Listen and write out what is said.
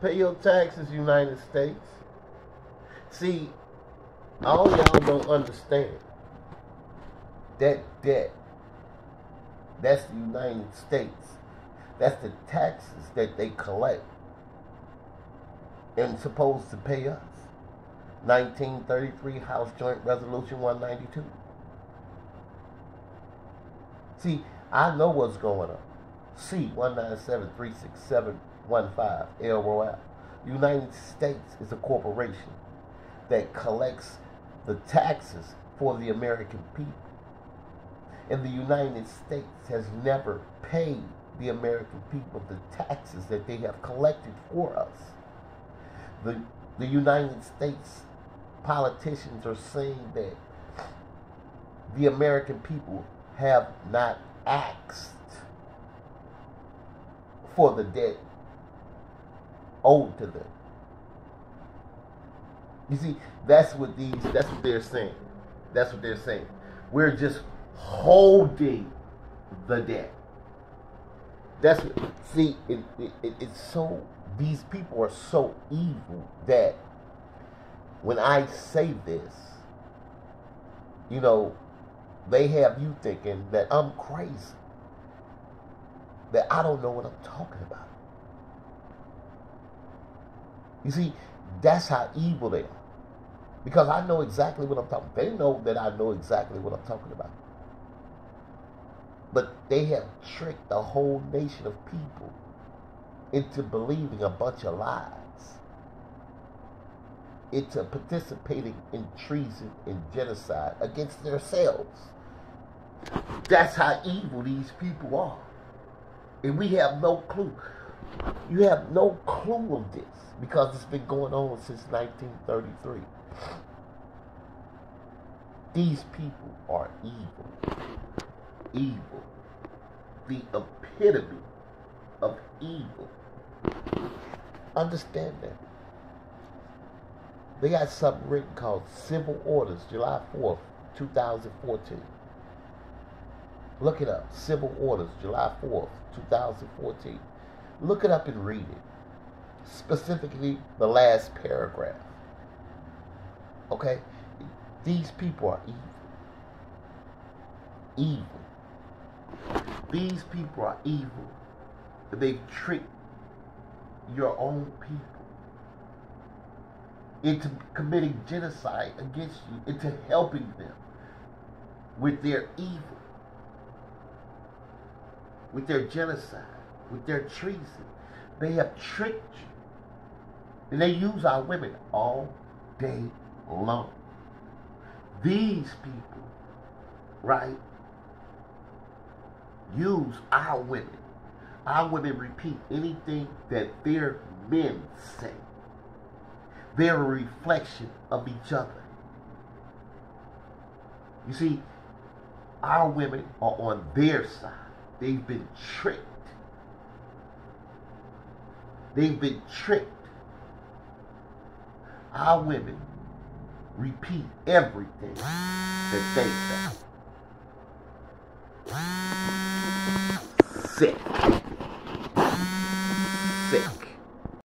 Pay your taxes, United States. See, all y'all don't understand that debt. That's the United States. That's the taxes that they collect and supposed to pay us. 1933 House Joint Resolution 192. See, I know what's going on. C 197-36715 El Royale. United States is a corporation that collects the taxes for the American people. And the United States has never paid the American people the taxes that they have collected for us. The, the United States politicians are saying that the American people have not asked for the debt owed to them. You see, that's what these that's what they're saying. That's what they're saying. We're just holding the debt. That's what, see, it, it, it's so these people are so evil that when I say this, you know, they have you thinking that I'm crazy. That I don't know what I'm talking about. You see, that's how evil they are. Because I know exactly what I'm talking about. They know that I know exactly what I'm talking about. But they have tricked the whole nation of people into believing a bunch of lies, into participating in treason and genocide against themselves. That's how evil these people are. And we have no clue. You have no clue of this because it's been going on since 1933. These people are evil. Evil. The epitome of evil. Understand that. They got something written called Civil Orders, July 4th, 2014. Look it up. Civil Orders, July 4th, 2014. Look it up and read it. Specifically, the last paragraph. Okay? These people are evil. Evil. These people are evil. They've tricked your own people into committing genocide against you, into helping them with their evil, with their genocide, with their treason. They have tricked you. And they use our women all day long. These people, right, use our women. Our women repeat anything that their men say. They're a reflection of each other. You see, our women are on their side. They've been tricked. They've been tricked. Our women repeat everything that they say. Sick.